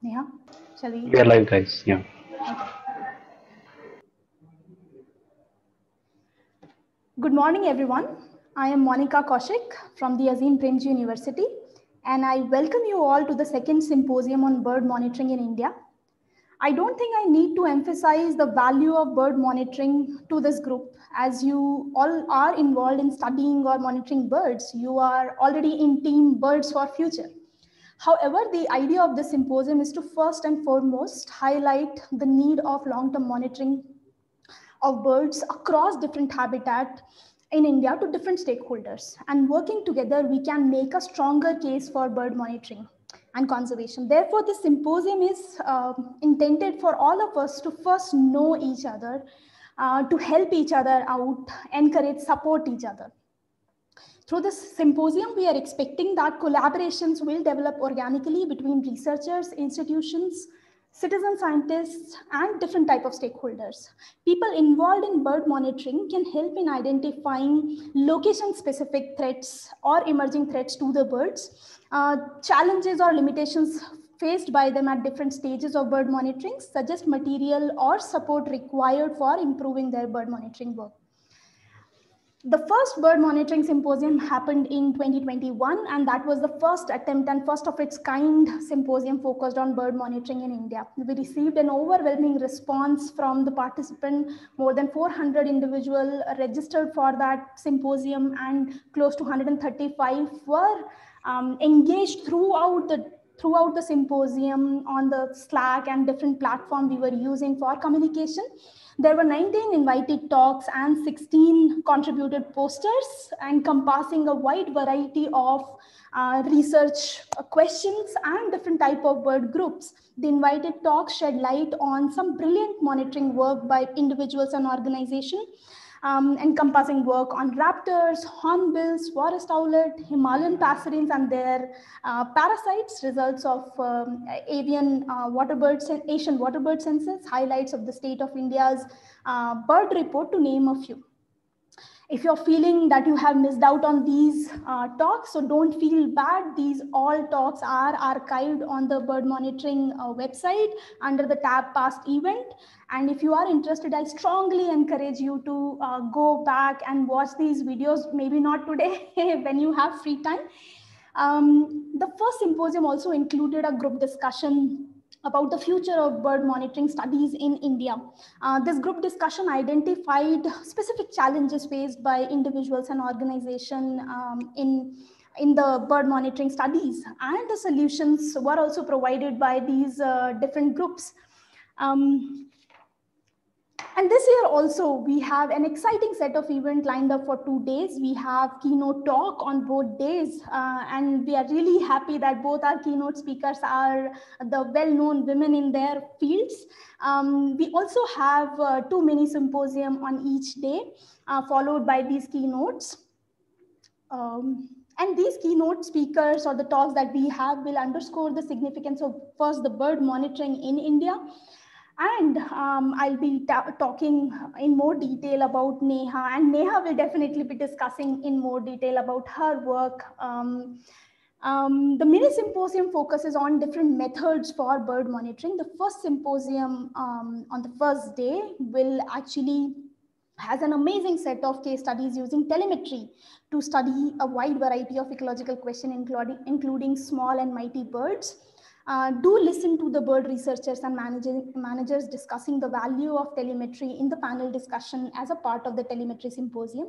Neha, shall we? We are live, guys. Yeah. Okay. Good morning, everyone. I am Monica Kaushik from the Azim Premji University, and I welcome you all to the second symposium on bird monitoring in India. I don't think I need to emphasize the value of bird monitoring to this group as you all are involved in studying or monitoring birds. You are already in team Birds for Future. However, the idea of this symposium is to first and foremost highlight the need of long-term monitoring of birds across different habitat in India to different stakeholders. And working together, we can make a stronger case for bird monitoring and conservation. Therefore, this symposium is uh, intended for all of us to first know each other, uh, to help each other out, encourage, support each other. Through this symposium, we are expecting that collaborations will develop organically between researchers, institutions, citizen scientists, and different type of stakeholders. People involved in bird monitoring can help in identifying location-specific threats or emerging threats to the birds, uh, challenges or limitations faced by them at different stages of bird monitoring, suggest material or support required for improving their bird monitoring work the first bird monitoring symposium happened in 2021 and that was the first attempt and first of its kind symposium focused on bird monitoring in india. We received an overwhelming response from the participant. More than 400 individual registered for that symposium and close to 135 were um, engaged throughout the throughout the symposium on the slack and different platform we were using for communication there were 19 invited talks and 16 contributed posters encompassing a wide variety of uh, research questions and different type of bird groups. The invited talks shed light on some brilliant monitoring work by individuals and organizations um, encompassing work on raptors, hornbills, forest owlet, Himalayan passerines and their uh, parasites, results of um, avian uh, waterbirds and Asian waterbird census, highlights of the state of India's uh, bird report to name a few if you're feeling that you have missed out on these uh, talks, so don't feel bad. These all talks are archived on the bird monitoring uh, website under the tab past event. And if you are interested, I strongly encourage you to uh, go back and watch these videos, maybe not today, when you have free time. Um, the first symposium also included a group discussion about the future of bird monitoring studies in India. Uh, this group discussion identified specific challenges faced by individuals and organizations um, in, in the bird monitoring studies and the solutions were also provided by these uh, different groups. Um, and this year also, we have an exciting set of events lined up for two days. We have keynote talk on both days. Uh, and we are really happy that both our keynote speakers are the well-known women in their fields. Um, we also have uh, two mini symposium on each day, uh, followed by these keynotes. Um, and these keynote speakers or the talks that we have will underscore the significance of first the bird monitoring in India, and um, I'll be talking in more detail about Neha, and Neha will definitely be discussing in more detail about her work. Um, um, the mini symposium focuses on different methods for bird monitoring. The first symposium um, on the first day will actually has an amazing set of case studies using telemetry to study a wide variety of ecological questions, including, including small and mighty birds. Uh, do listen to the bird researchers and managers discussing the value of telemetry in the panel discussion as a part of the telemetry symposium.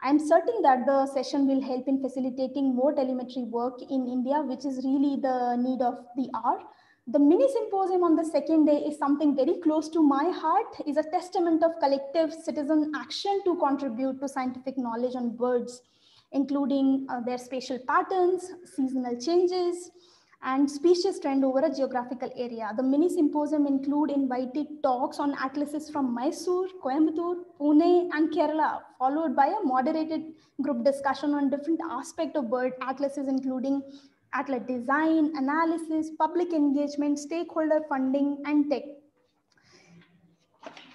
I'm certain that the session will help in facilitating more telemetry work in India, which is really the need of the hour. The mini symposium on the second day is something very close to my heart, is a testament of collective citizen action to contribute to scientific knowledge on birds, including uh, their spatial patterns, seasonal changes, and species trend over a geographical area. The mini symposium include invited talks on atlases from Mysore, Coimbatore, Pune, and Kerala, followed by a moderated group discussion on different aspects of bird atlases, including atlas design, analysis, public engagement, stakeholder funding, and tech.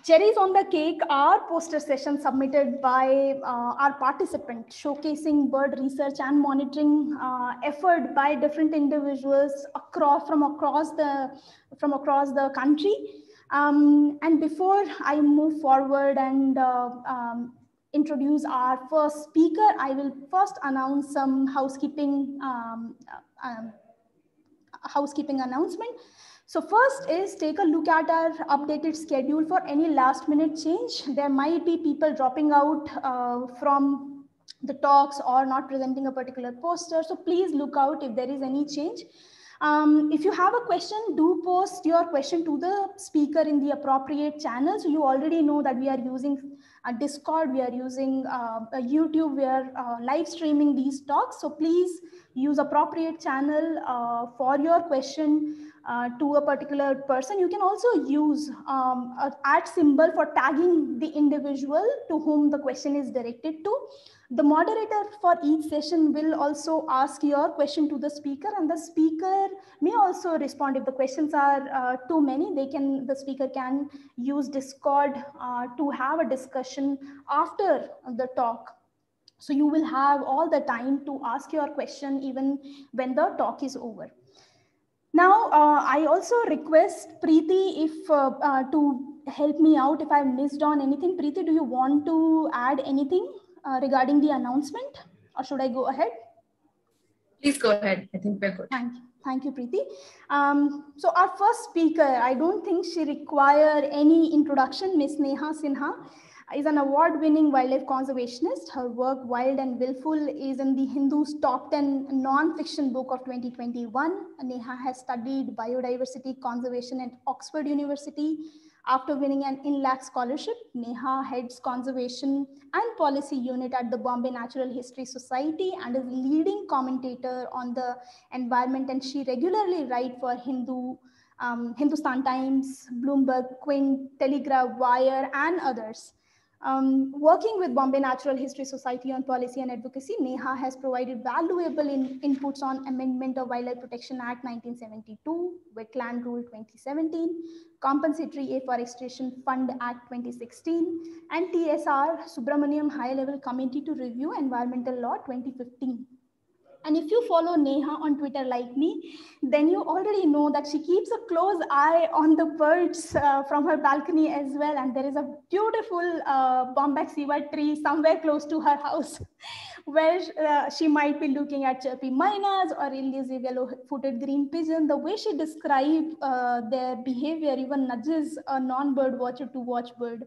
Cherries on the cake are poster sessions submitted by uh, our participants showcasing bird research and monitoring uh, effort by different individuals across from across the from across the country um, and before I move forward and uh, um, introduce our first speaker, I will first announce some housekeeping um, uh, um, housekeeping announcement. So first is take a look at our updated schedule for any last minute change. There might be people dropping out uh, from the talks or not presenting a particular poster. So please look out if there is any change. Um, if you have a question, do post your question to the speaker in the appropriate channel. So you already know that we are using a Discord, we are using uh, YouTube, we are uh, live streaming these talks. So please use appropriate channel uh, for your question uh, to a particular person. You can also use um, a at symbol for tagging the individual to whom the question is directed to. The moderator for each session will also ask your question to the speaker and the speaker may also respond. If the questions are uh, too many, they can, the speaker can use Discord uh, to have a discussion after the talk. So you will have all the time to ask your question even when the talk is over. Now, uh, I also request Preeti if uh, uh, to help me out if I missed on anything. Preeti, do you want to add anything? Uh, regarding the announcement or should I go ahead? Please go ahead. I think we're good. Thank you. Thank you, Preeti. Um, so our first speaker, I don't think she require any introduction, Miss Neha Sinha is an award-winning wildlife conservationist. Her work, Wild and Willful, is in the Hindu's top 10 non-fiction book of 2021. Neha has studied biodiversity conservation at Oxford University, after winning an Inlaks scholarship, Neha heads conservation and policy unit at the Bombay Natural History Society and is leading commentator on the environment. And she regularly writes for Hindu, um, Hindustan Times, Bloomberg, Quint, Telegraph, Wire, and others. Um, working with Bombay Natural History Society on policy and advocacy, Neha has provided valuable in, inputs on Amendment of Wildlife Protection Act 1972, Wetland Rule 2017, Compensatory Afforestation Fund Act 2016, and TSR Subramanian High Level Committee to Review Environmental Law 2015. And if you follow Neha on Twitter like me, then you already know that she keeps a close eye on the birds uh, from her balcony as well. And there is a beautiful uh, Bombax ceiba tree somewhere close to her house where uh, she might be looking at chirpy mynas or elusive yellow-footed green pigeon. The way she describes uh, their behavior even nudges a non-bird watcher to watch bird.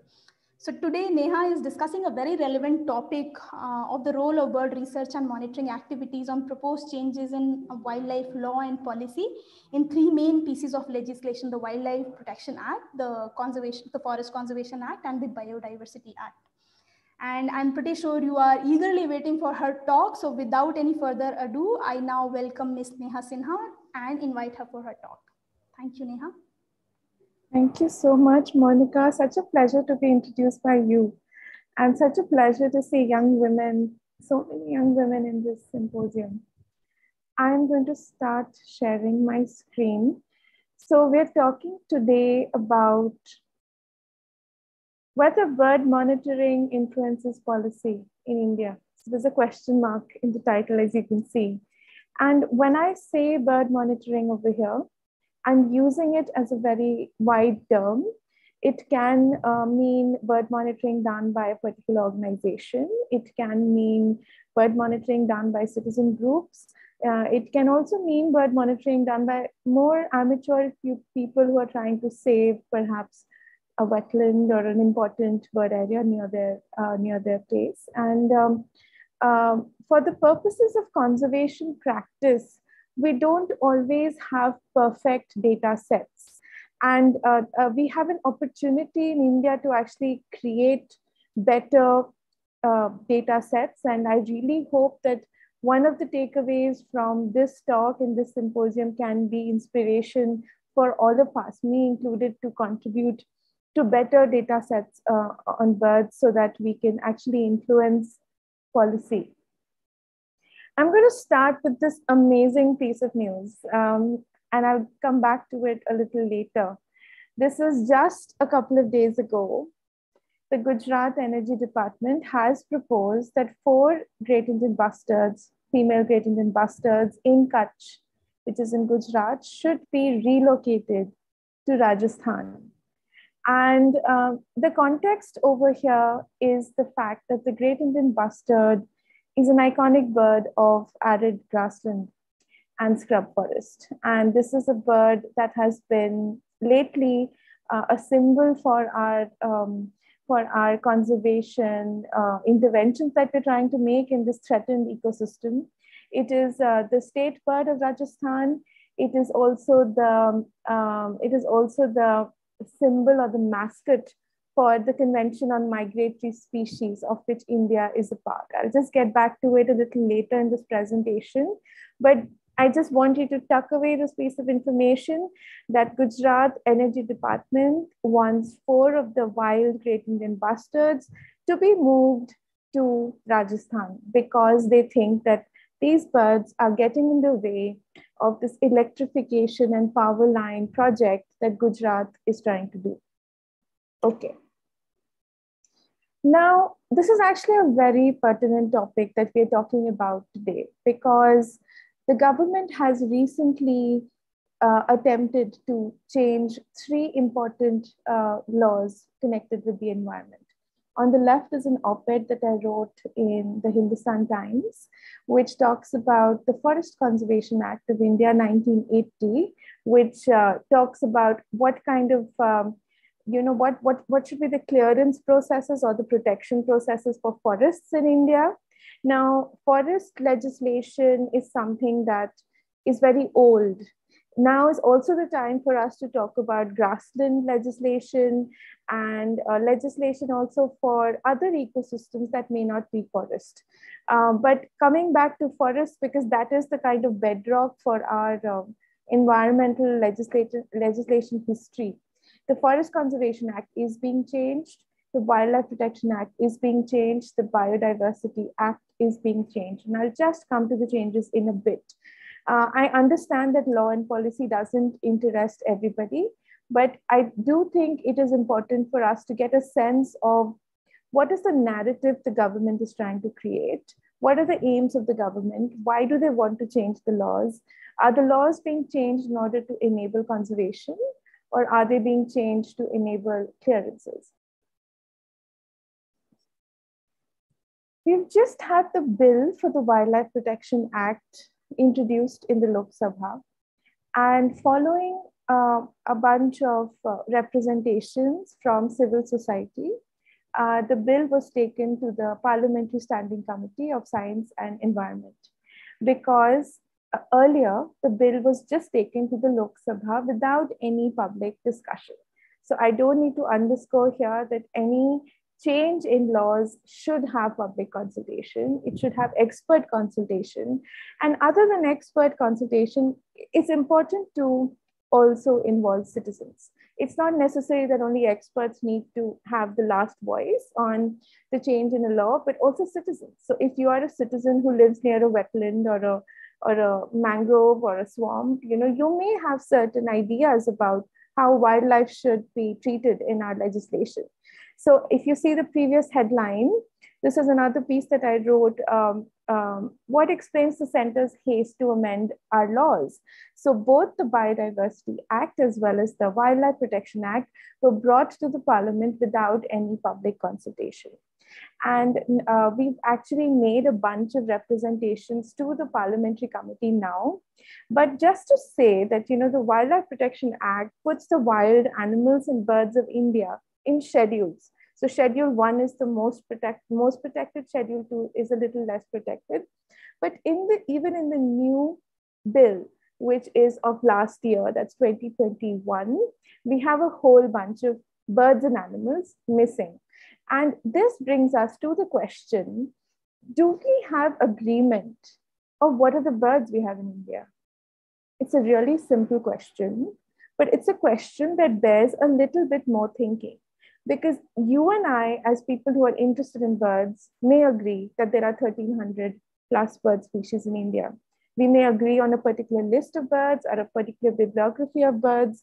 So today Neha is discussing a very relevant topic uh, of the role of bird research and monitoring activities on proposed changes in wildlife law and policy in three main pieces of legislation, the Wildlife Protection Act, the Conservation, the Forest Conservation Act and the Biodiversity Act. And I'm pretty sure you are eagerly waiting for her talk. So without any further ado, I now welcome Ms. Neha Sinha and invite her for her talk. Thank you, Neha. Thank you so much, Monica. Such a pleasure to be introduced by you. And such a pleasure to see young women, so many young women in this symposium. I'm going to start sharing my screen. So we're talking today about whether bird monitoring influences policy in India. So there's a question mark in the title, as you can see. And when I say bird monitoring over here, I'm using it as a very wide term. It can uh, mean bird monitoring done by a particular organization. It can mean bird monitoring done by citizen groups. Uh, it can also mean bird monitoring done by more amateur people who are trying to save perhaps a wetland or an important bird area near their, uh, near their place. And um, um for the purposes of conservation practice, we don't always have perfect data sets. And uh, uh, we have an opportunity in India to actually create better uh, data sets. And I really hope that one of the takeaways from this talk and this symposium can be inspiration for all of us, me included, to contribute to better data sets uh, on birds so that we can actually influence policy. I'm going to start with this amazing piece of news, um, and I'll come back to it a little later. This is just a couple of days ago. The Gujarat Energy Department has proposed that four Great Indian bustards, female Great Indian bustards in Kutch, which is in Gujarat, should be relocated to Rajasthan. And uh, the context over here is the fact that the Great Indian bustard is an iconic bird of arid grassland and scrub forest. And this is a bird that has been lately uh, a symbol for our um, for our conservation uh, interventions that we're trying to make in this threatened ecosystem. It is uh, the state bird of Rajasthan. It is also the um, it is also the symbol or the mascot for the Convention on Migratory Species, of which India is a part. I'll just get back to it a little later in this presentation. But I just want you to tuck away this piece of information that Gujarat Energy Department wants four of the wild Great Indian bustards to be moved to Rajasthan because they think that these birds are getting in the way of this electrification and power line project that Gujarat is trying to do. Okay. Now, this is actually a very pertinent topic that we're talking about today because the government has recently uh, attempted to change three important uh, laws connected with the environment. On the left is an op ed that I wrote in the Hindustan Times, which talks about the Forest Conservation Act of India 1980, which uh, talks about what kind of um, you know what what what should be the clearance processes or the protection processes for forests in india now forest legislation is something that is very old now is also the time for us to talk about grassland legislation and uh, legislation also for other ecosystems that may not be forest. Uh, but coming back to forest, because that is the kind of bedrock for our um, environmental legislation, legislation history. The Forest Conservation Act is being changed. The Wildlife Protection Act is being changed. The Biodiversity Act is being changed. And I'll just come to the changes in a bit. Uh, I understand that law and policy doesn't interest everybody, but I do think it is important for us to get a sense of what is the narrative the government is trying to create? What are the aims of the government? Why do they want to change the laws? Are the laws being changed in order to enable conservation, or are they being changed to enable clearances? We've just had the bill for the Wildlife Protection Act introduced in the Lok Sabha. And following uh, a bunch of uh, representations from civil society, uh, the bill was taken to the Parliamentary Standing Committee of Science and Environment because earlier the bill was just taken to the Lok Sabha without any public discussion. So I don't need to underscore here that any change in laws should have public consultation. It should have expert consultation. And other than expert consultation, it's important to also involve citizens. It's not necessary that only experts need to have the last voice on the change in a law, but also citizens. So if you are a citizen who lives near a wetland or a or a mangrove or a swamp, you know, you may have certain ideas about how wildlife should be treated in our legislation. So if you see the previous headline, this is another piece that I wrote. Um, um, what explains the center's haste to amend our laws? So both the Biodiversity Act as well as the Wildlife Protection Act were brought to the parliament without any public consultation. And uh, we've actually made a bunch of representations to the parliamentary committee now. But just to say that, you know, the Wildlife Protection Act puts the wild animals and birds of India in schedules. So schedule one is the most protect, most protected. Schedule two is a little less protected. But in the even in the new bill, which is of last year, that's 2021, we have a whole bunch of birds and animals missing. And this brings us to the question, do we have agreement of what are the birds we have in India? It's a really simple question, but it's a question that bears a little bit more thinking because you and I, as people who are interested in birds, may agree that there are 1300 plus bird species in India. We may agree on a particular list of birds or a particular bibliography of birds,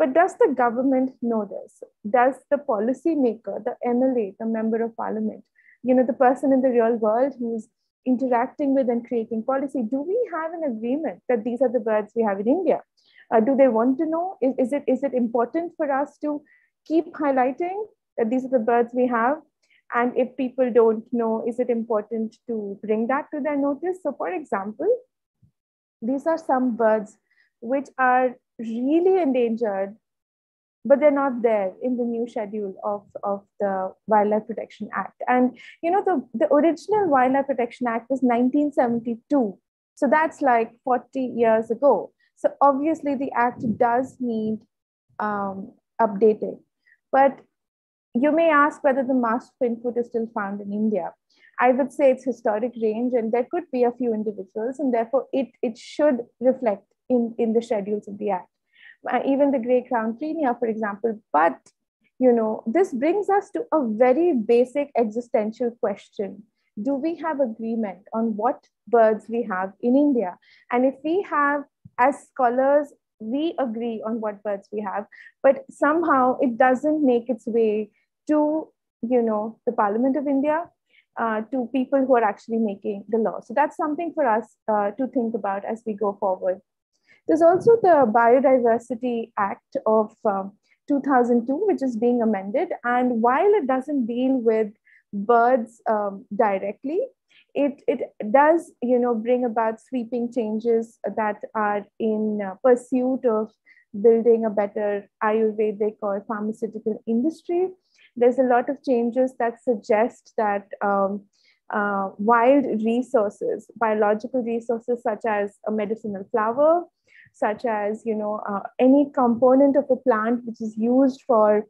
But does the government know this? Does the policy maker, the MLA, the member of parliament, you know, the person in the real world who's interacting with and creating policy, do we have an agreement that these are the birds we have in India? Uh, do they want to know? Is, is, it, is it important for us to keep highlighting that these are the birds we have? And if people don't know, is it important to bring that to their notice? So for example, these are some birds which are really endangered, but they're not there in the new schedule of, of the Wildlife Protection Act. And you know, the, the original Wildlife Protection Act was 1972. So that's like 40 years ago. So obviously the act does need um, updating. But you may ask whether the mask finfoot is still found in India. I would say it's historic range and there could be a few individuals and therefore it, it should reflect in, in the schedules of the act. Uh, even the gray crown prinia, for example. But, you know, this brings us to a very basic existential question. Do we have agreement on what birds we have in India? And if we have, as scholars, we agree on what birds we have, but somehow it doesn't make its way to, you know, the Parliament of India, uh, to people who are actually making the law. So that's something for us uh, to think about as we go forward. There's also the Biodiversity Act of um, 2002, which is being amended. And while it doesn't deal with birds um, directly, it, it does you know, bring about sweeping changes that are in uh, pursuit of building a better Ayurvedic or pharmaceutical industry. There's a lot of changes that suggest that um, uh, wild resources, biological resources such as a medicinal flower, such as you know uh, any component of a plant which is used for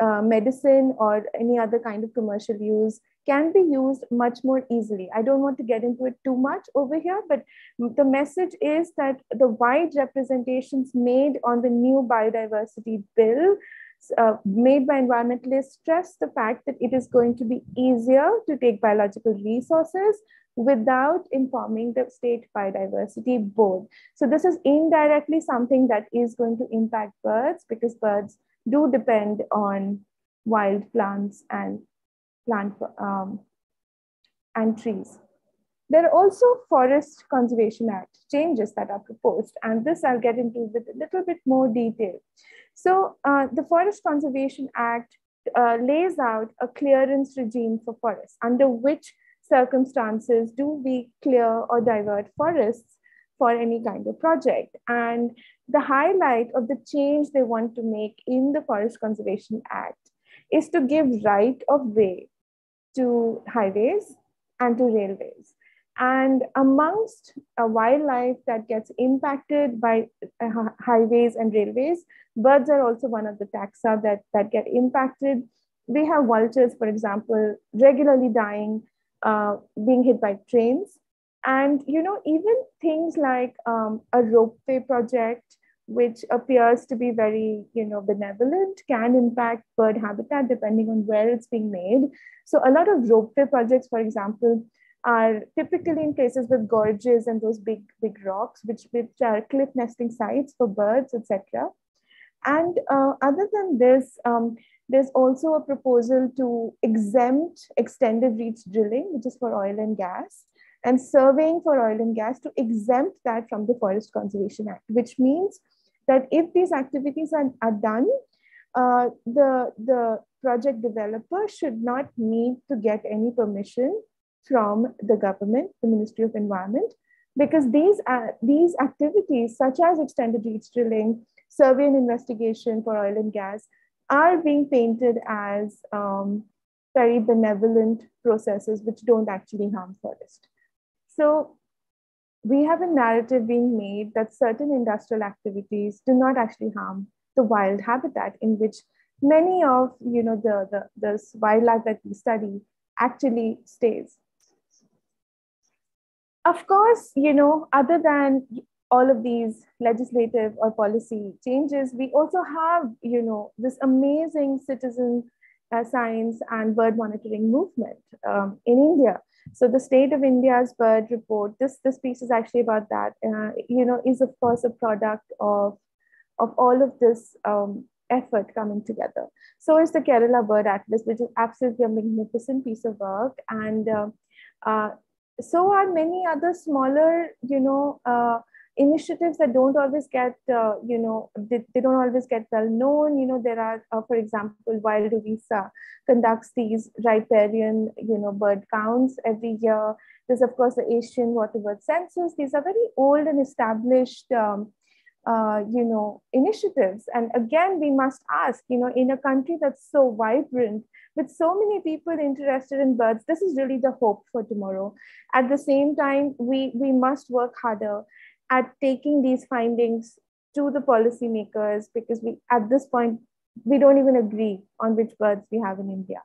uh, medicine or any other kind of commercial use can be used much more easily. I don't want to get into it too much over here, but the message is that the wide representations made on the new biodiversity bill uh, made by environmentalists stress the fact that it is going to be easier to take biological resources without informing the state biodiversity board. So this is indirectly something that is going to impact birds because birds do depend on wild plants and plant um, and trees. There are also Forest Conservation Act changes that are proposed, and this I'll get into with a little bit more detail. So uh, the Forest Conservation Act uh, lays out a clearance regime for forests under which circumstances do we clear or divert forests for any kind of project. And the highlight of the change they want to make in the Forest Conservation Act is to give right of way to highways and to railways. And amongst a wildlife that gets impacted by uh, highways and railways, birds are also one of the taxa that, that get impacted. We have vultures, for example, regularly dying uh, being hit by trains. And, you know, even things like um, a ropeway project, which appears to be very, you know, benevolent, can impact bird habitat depending on where it's being made. So a lot of ropeway projects, for example, are typically in places with gorges and those big, big rocks, which, which are cliff nesting sites for birds, etc. And uh, other than this, um, there's also a proposal to exempt extended reach drilling, which is for oil and gas, and surveying for oil and gas to exempt that from the Forest Conservation Act, which means that if these activities are, are done, uh, the, the project developer should not need to get any permission from the government, the Ministry of Environment, because these, uh, these activities, such as extended reach drilling, survey and investigation for oil and gas, are being painted as um, very benevolent processes which don't actually harm forest. So we have a narrative being made that certain industrial activities do not actually harm the wild habitat in which many of you know the, the this wildlife that we study actually stays. Of course, you know, other than all of these legislative or policy changes, we also have, you know, this amazing citizen uh, science and bird monitoring movement um, in India. So the state of India's bird report, this, this piece is actually about that, uh, you know, is of course a product of of all of this um, effort coming together. So is the Kerala Bird Atlas, which is absolutely a magnificent piece of work. And uh, uh, so are many other smaller, you know, uh, initiatives that don't always get, uh, you know, they, they, don't always get well known. You know, there are, uh, for example, Wild Orissa conducts these riparian, you know, bird counts every year. There's, of course, the Asian Water Bird Census. These are very old and established um, uh, you know, initiatives. And again, we must ask, you know, in a country that's so vibrant, with so many people interested in birds, this is really the hope for tomorrow. At the same time, we, we must work harder at taking these findings to the policymakers because we, at this point, we don't even agree on which birds we have in India.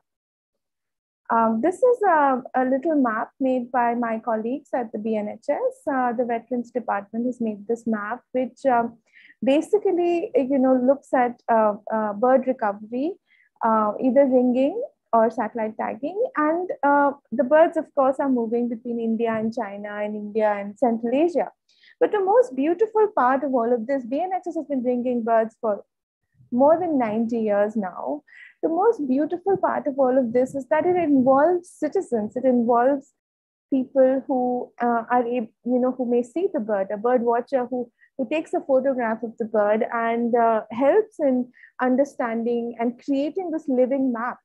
Um, this is a, a, little map made by my colleagues at the BNHS. Uh, the Veterans Department has made this map, which um, basically, you know, looks at uh, uh, bird recovery, uh, either ringing or satellite tagging. And uh, the birds, of course, are moving between India and China and India and Central Asia. But the most beautiful part of all of this, BNHS has been ringing birds for more than 90 years now the most beautiful part of all of this is that it involves citizens. It involves people who uh, are, you know, who may see the bird, a bird watcher who, who takes a photograph of the bird and uh, helps in understanding and creating this living map.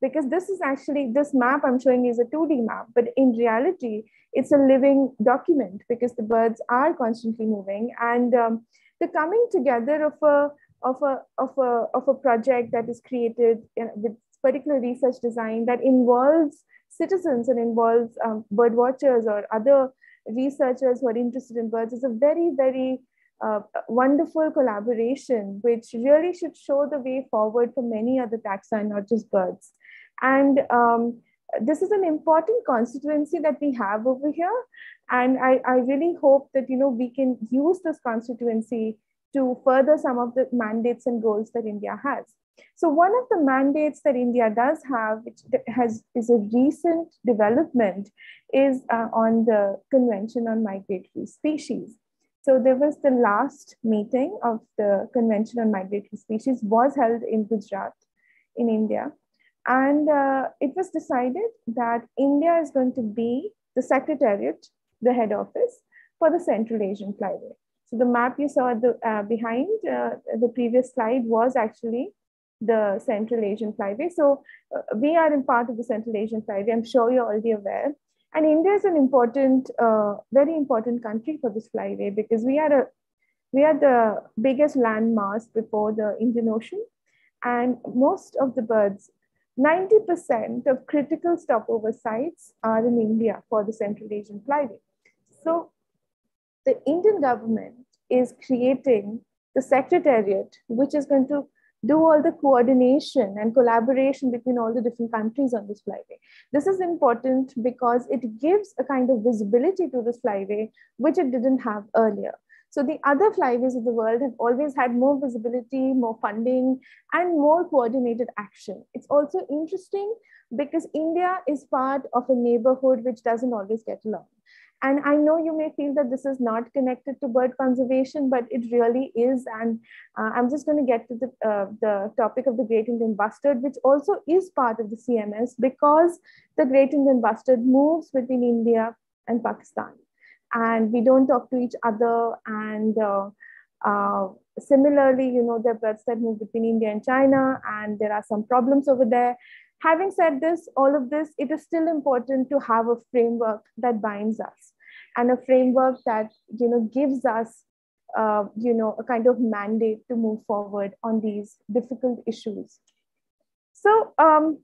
Because this is actually, this map I'm showing is a 2D map, but in reality, it's a living document because the birds are constantly moving. And um, the coming together of a of a, of a, of a project that is created with particular research design that involves citizens and involves um, bird watchers or other researchers who are interested in birds is a very, very uh, wonderful collaboration, which really should show the way forward for many other taxa, not just birds. And um, this is an important constituency that we have over here. And I, I really hope that, you know, we can use this constituency to further some of the mandates and goals that India has. So one of the mandates that India does have, which has is a recent development, is uh, on the Convention on Migratory Species. So there was the last meeting of the Convention on Migratory Species was held in Gujarat, in India, and uh, it was decided that India is going to be the secretariat, the head office for the Central Asian Flyway. So the map you saw the, uh, behind uh, the previous slide was actually the Central Asian Flyway. So uh, we are in part of the Central Asian Flyway. I'm sure you're already aware. And India is an important, uh, very important country for this flyway because we are a we are the biggest landmass before the Indian Ocean, and most of the birds 90% of critical stopover sites are in India for the Central Asian Flyway. So the Indian government is creating the secretariat, which is going to do all the coordination and collaboration between all the different countries on this flyway. This is important because it gives a kind of visibility to this flyway, which it didn't have earlier. So the other flyways of the world have always had more visibility, more funding, and more coordinated action. It's also interesting because India is part of a neighborhood which doesn't always get along. And I know you may feel that this is not connected to bird conservation, but it really is. And uh, I'm just going to get to the, uh, the topic of the Great Indian Bustard, which also is part of the CMS because the Great Indian Bustard moves between India and Pakistan. And we don't talk to each other. And uh, uh similarly, you know, there that move between India and China, and there are some problems over there having said this all of this it is still important to have a framework that binds us and a framework that you know gives us uh, you know a kind of mandate to move forward on these difficult issues so um,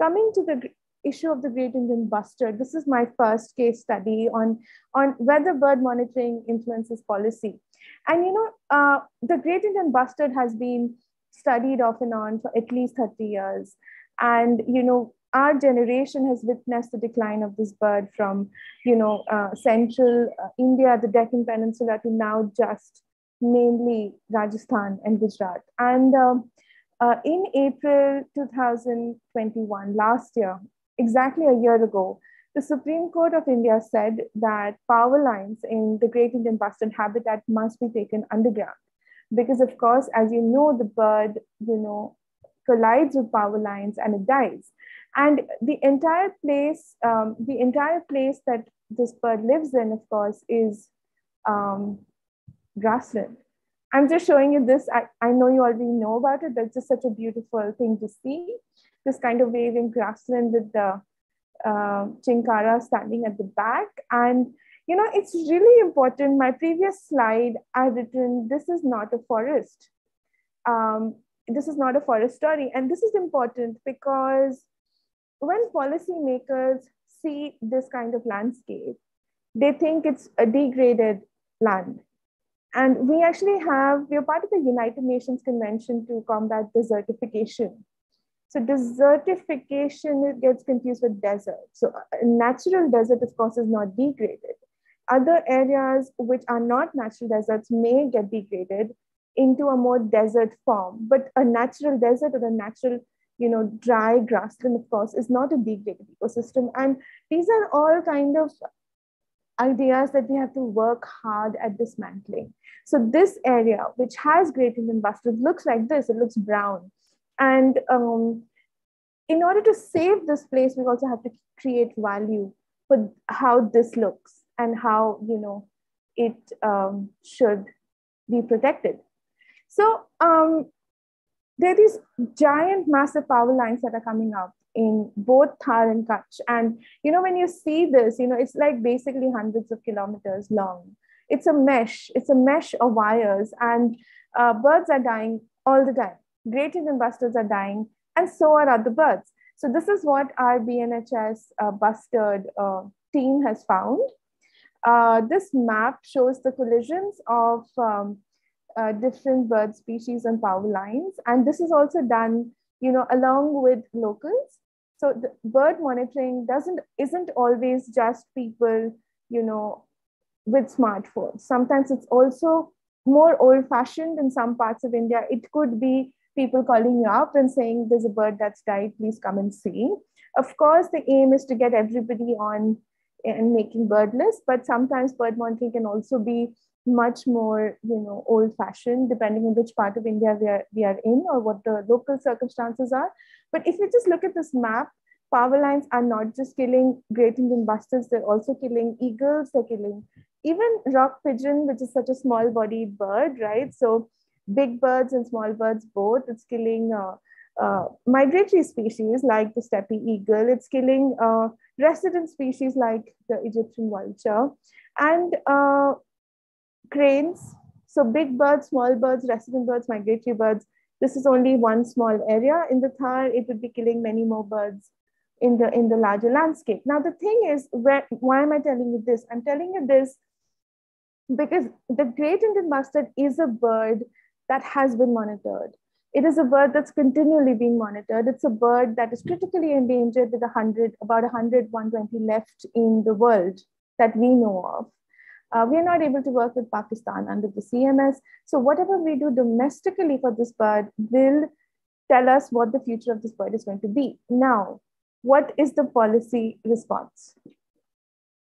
coming to the issue of the great indian bustard this is my first case study on on whether bird monitoring influences policy. And you know uh, the great indian bustard has been studied off and on for at least 30 years. And you know our generation has witnessed the decline of this bird from, you know, uh, central uh, India, the Deccan Peninsula, to now just mainly Rajasthan and Gujarat. And um, uh, in April 2021, last year, exactly a year ago, the Supreme Court of India said that power lines in the Great Indian Bustard habitat must be taken underground because of course, as you know, the bird, you know, collides with power lines and it dies. And the entire place, um, the entire place that this bird lives in, of course, is um, grassland. I'm just showing you this. I, I know you already know about it, it's just such a beautiful thing to see. This kind of waving grassland with the uh, chinkara standing at the back. And, you know, it's really important. My previous slide, I've written, this is not a forest. Um, this is not a forest story. And this is important because when policymakers see this kind of landscape, they think it's a degraded land. And we actually have, we're part of the United Nations Convention to combat desertification. So desertification it gets confused with desert. So natural desert, of course, is not degraded. Other areas which are not natural deserts may get degraded into a more desert form, but a natural desert or a natural you know, dry grassland, of course, is not a degraded ecosystem. And these are all kind of ideas that we have to work hard at dismantling. So this area, which has great Indian bustards, looks like this, it looks brown. And um, in order to save this place, we also have to create value for how this looks and how, you know, it um, should be protected. So um, there are these giant, massive power lines that are coming up in both Thar and Kutch. And, you know, when you see this, you know, it's like basically hundreds of kilometers long. It's a mesh, it's a mesh of wires, and uh, birds are dying all the time. Great Indian bustards are dying, and so are other birds. So, this is what our BNHS uh, bustard uh, team has found. Uh, this map shows the collisions of um, uh, different bird species and power lines. And this is also done, you know, along with locals. So the bird monitoring doesn't isn't always just people, you know, with smartphones. Sometimes it's also more old-fashioned in some parts of India. It could be people calling you up and saying, "There's a bird that's died. Please come and see." Of course, the aim is to get everybody on and making bird lists, but sometimes bird monitoring can also be much more you know old fashioned depending on which part of india we are we are in or what the local circumstances are but if we just look at this map power lines are not just killing great indian bustards they're also killing eagles they're killing even rock pigeon which is such a small bodied bird right so big birds and small birds both it's killing uh, uh, migratory species like the steppe eagle it's killing uh, resident species like the egyptian vulture and uh, cranes. So big birds, small birds, resident birds, migratory birds. This is only one small area. In the Thar, it would be killing many more birds in the in the larger landscape. Now the thing is, where, why am I telling you this? I'm telling you this because the great Indian bustard is a bird that has been monitored. It is a bird that's continually being monitored. It's a bird that is critically endangered with 100, about 100, 120 left in the world that we know of. Uh, we are not able to work with Pakistan under the CMS. So whatever we do domestically for this bird will tell us what the future of this bird is going to be. Now, what is the policy response?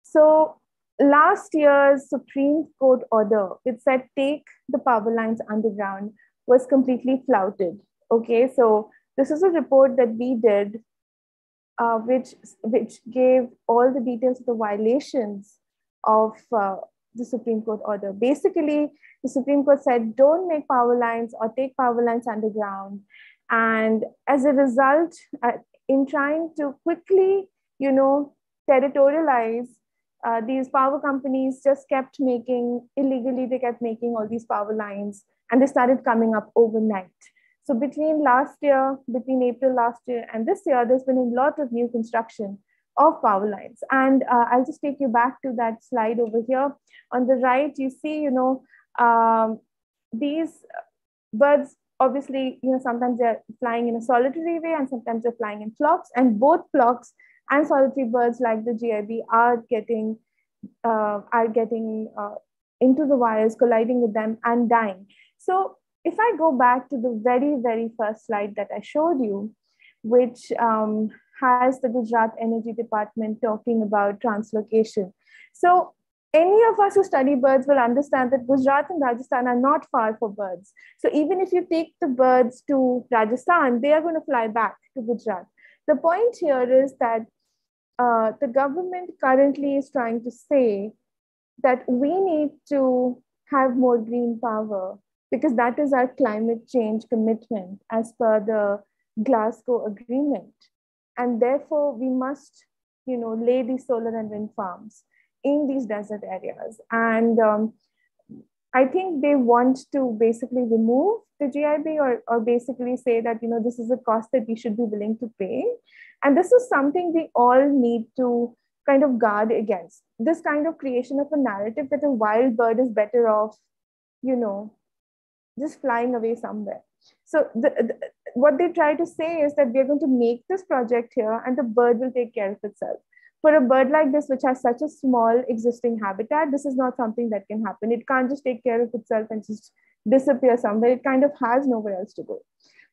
So last year's Supreme Court order, which said take the power lines underground, was completely flouted. Okay, so this is a report that we did, uh, which, which gave all the details of the violations of uh, the Supreme Court order. Basically, the Supreme Court said don't make power lines or take power lines underground. And as a result, uh, in trying to quickly, you know, territorialize, uh, these power companies just kept making illegally, they kept making all these power lines and they started coming up overnight. So between last year, between April last year and this year, there's been a lot of new construction of power lines. And uh, I'll just take you back to that slide over here. On the right, you see, you know, um, these birds, obviously, you know, sometimes they're flying in a solitary way and sometimes they're flying in flocks. And both flocks and solitary birds like the GIB are getting, uh, are getting uh, into the wires, colliding with them and dying. So if I go back to the very, very first slide that I showed you, which um, has the Gujarat Energy Department talking about translocation. So any of us who study birds will understand that Gujarat and Rajasthan are not far for birds. So even if you take the birds to Rajasthan, they are going to fly back to Gujarat. The point here is that uh, the government currently is trying to say that we need to have more green power because that is our climate change commitment as per the Glasgow Agreement. And therefore, we must, you know, lay these solar and wind farms in these desert areas. And um, I think they want to basically remove the GIB or, or basically say that, you know, this is a cost that we should be willing to pay. And this is something we all need to kind of guard against. This kind of creation of a narrative that a wild bird is better off, you know, just flying away somewhere. So the, the, what they try to say is that we're going to make this project here and the bird will take care of itself for a bird like this, which has such a small existing habitat, this is not something that can happen. It can't just take care of itself and just disappear somewhere. It kind of has nowhere else to go.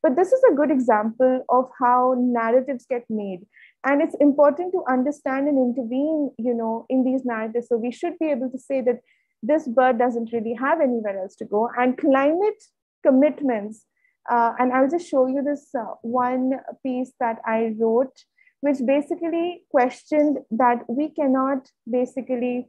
But this is a good example of how narratives get made. And it's important to understand and intervene, you know, in these narratives. So we should be able to say that this bird doesn't really have anywhere else to go. And climate commitments, uh, and I'll just show you this uh, one piece that I wrote which basically questioned that we cannot basically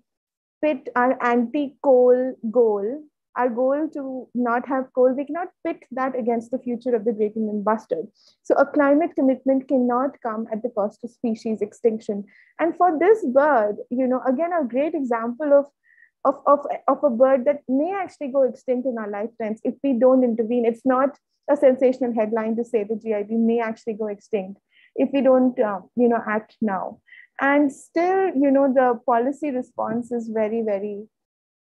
pit our anti-coal goal, our goal to not have coal, we cannot pit that against the future of the great Indian bustard. So a climate commitment cannot come at the cost of species extinction. And for this bird, you know, again, a great example of of, of, of a bird that may actually go extinct in our lifetimes if we don't intervene. It's not a sensational headline to say the GIB may actually go extinct if we don't uh, you know act now. And still you know the policy response is very very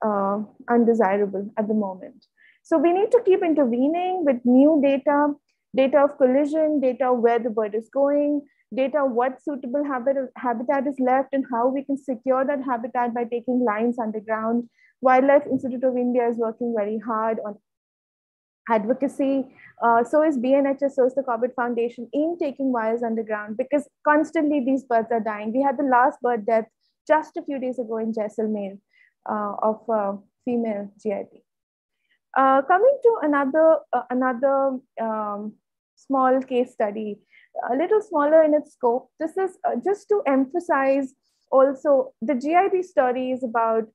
uh, undesirable at the moment. So we need to keep intervening with new data data of collision data where the bird is going data what suitable habit, habitat is left and how we can secure that habitat by taking lines underground. Wildlife institute of india is working very hard on advocacy. Uh, so is BNHS, so is the Corbett Foundation in taking wires underground because constantly these birds are dying. We had the last bird death just a few days ago in Jaisalmer uh, of a female GIB. Uh, coming to another, uh, another um, small case study, a little smaller in its scope. This is uh, just to emphasize also the GIB story is about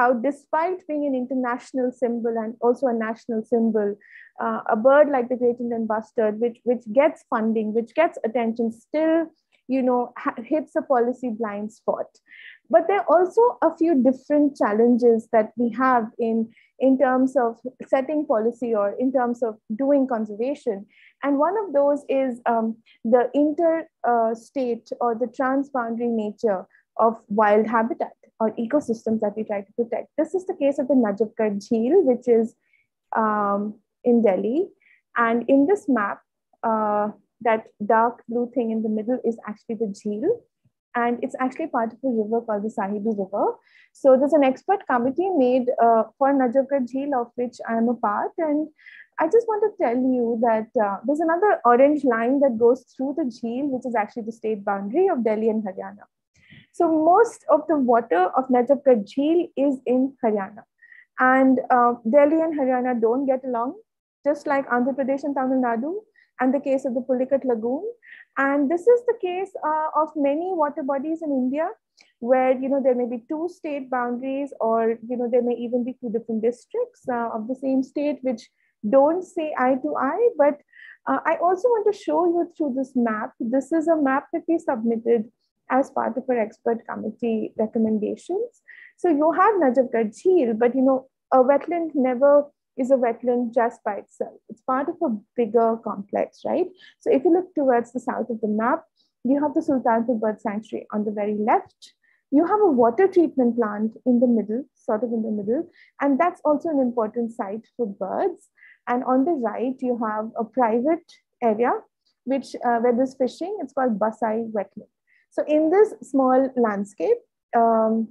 how despite being an international symbol and also a national symbol, uh, a bird like the great Indian bustard, which, which gets funding, which gets attention, still you know, hits a policy blind spot. But there are also a few different challenges that we have in, in terms of setting policy or in terms of doing conservation. And one of those is um, the interstate uh, or the transboundary nature of wild habitat or ecosystems that we try to protect. This is the case of the Najafgarh Jheel, which is um, in Delhi. And in this map, uh, that dark blue thing in the middle is actually the Jheel. And it's actually part of a river called the Sahibi River. So there's an expert committee made uh, for Najafgarh Jheel, of which I am a part. And I just want to tell you that uh, there's another orange line that goes through the Jheel, which is actually the state boundary of Delhi and Haryana. So most of the water of Najafgarh Jheel is in Haryana. And uh, Delhi and Haryana don't get along, just like Andhra Pradesh and Tamil Nadu, and the case of the Pulicat Lagoon. And this is the case uh, of many water bodies in India, where you know there may be two state boundaries, or you know there may even be two different districts uh, of the same state, which don't say eye to eye. But uh, I also want to show you through this map. This is a map that we submitted as part of our expert committee recommendations. So you have Najafgarh Jheel, but you know, a wetland never is a wetland just by itself. It's part of a bigger complex, right? So if you look towards the south of the map, you have the Sultanpur Bird Sanctuary on the very left. You have a water treatment plant in the middle, sort of in the middle, and that's also an important site for birds. And on the right, you have a private area which uh, where there's fishing. It's called Basai Wetland. So in this small landscape, um,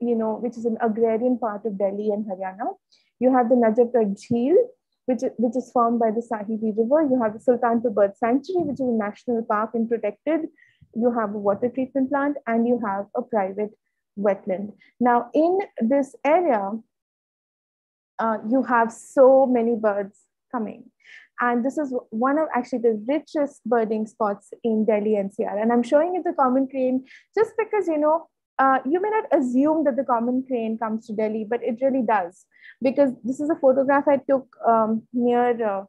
you know, which is an agrarian part of Delhi and Haryana, you have the Najafgarh Jheel, which, which is formed by the Sahibi River. You have the Sultanpur Bird Sanctuary, which is a national park and protected. You have a water treatment plant, and you have a private wetland. Now, in this area, uh, you have so many birds coming. And this is one of actually the richest birding spots in Delhi NCR. And I'm showing you the common crane just because, you know, uh, you may not assume that the common crane comes to Delhi, but it really does. Because this is a photograph I took um, near, uh,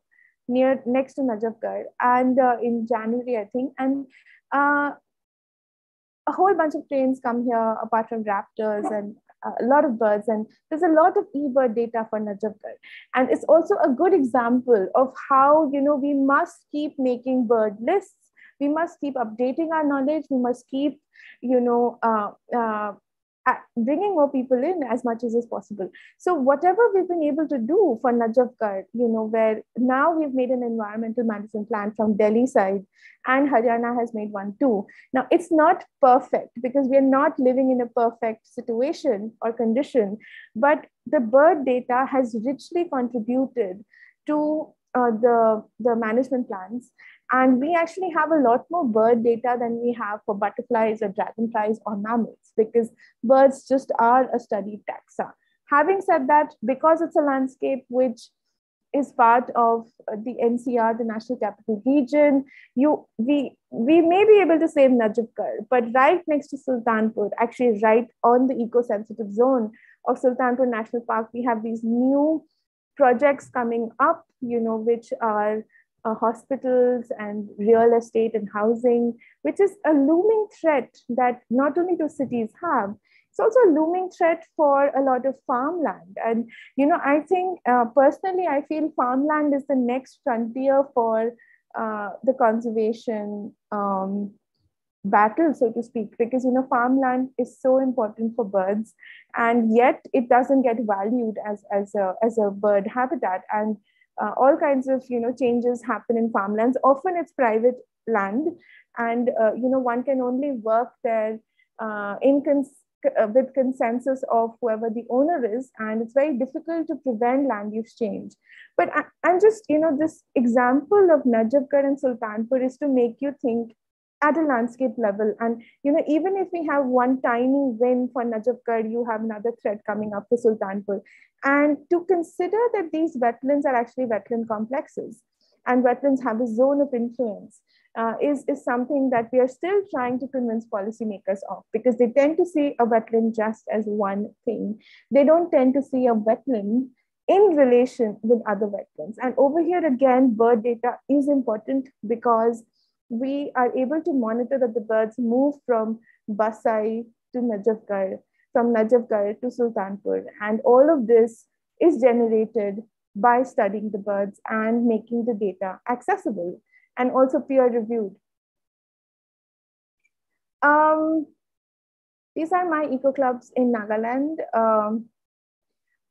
near next to Najafgarh and uh, in January, I think. And uh, a whole bunch of trains come here apart from raptors and a lot of birds and there's a lot of eBird data for Najafgarh. And it's also a good example of how, you know, we must keep making bird lists. We must keep updating our knowledge. We must keep, you know, uh, uh, bringing more people in as much as is possible. So whatever we've been able to do for Najafgarh, you know, where now we've made an environmental management plan from Delhi side and Haryana has made one too. Now it's not perfect because we are not living in a perfect situation or condition, but the bird data has richly contributed to uh, the, the management plans and we actually have a lot more bird data than we have for butterflies or dragonflies or mammals because birds just are a studied taxa. Having said that, because it's a landscape which is part of the NCR, the National Capital Region, you we we may be able to save Najafgarh, but right next to Sultanpur, actually right on the eco-sensitive zone of Sultanpur National Park, we have these new projects coming up, you know, which are uh, hospitals and real estate and housing, which is a looming threat that not only do cities have, it's also a looming threat for a lot of farmland. And, you know, I think uh, personally, I feel farmland is the next frontier for uh, the conservation um, battle, so to speak, because, you know, farmland is so important for birds and yet it doesn't get valued as, as, a, as a bird habitat. And uh, all kinds of you know changes happen in farmlands. Often it's private land. And uh, you know one can only work there uh, in cons- uh, with consensus of whoever the owner is. And it's very difficult to prevent land use change. But I, am just you know this example of najafgarh and sultanpur is to make you think at a landscape level. And you know, even if we have one tiny win for Najafgarh, you have another threat coming up for Sultanpur. And to consider that these wetlands are actually wetland complexes and wetlands have a zone of influence uh, is, is something that we are still trying to convince policymakers of because they tend to see a wetland just as one thing. They don't tend to see a wetland in relation with other wetlands. And over here again, bird data is important because we are able to monitor that the birds move from Basai to Najafgarh, from Najafgarh to Sultanpur. And all of this is generated by studying the birds and making the data accessible and also peer reviewed. Um, these are my eco clubs in Nagaland. Um,